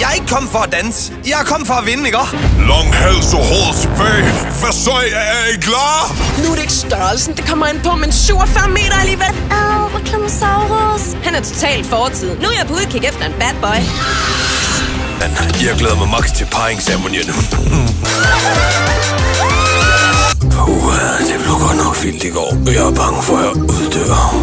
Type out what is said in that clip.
jeg, er ikke kommet for at danse. Jeg er kommet for at vinde, ikke? Long hals og hårdt tilbage. Hvad så? Er I klar? Nu er det ikke størrelsen, det kommer ind på, men 47 meter alligevel. Au, Reklamosaurus. Han er totalt fortid. Nu er jeg på udkig efter en bad boy. Men jeg glæder mig max til paringsceremonien. Puh, det blev godt nok vildt i går. Jeg er bange for, at jeg uddør.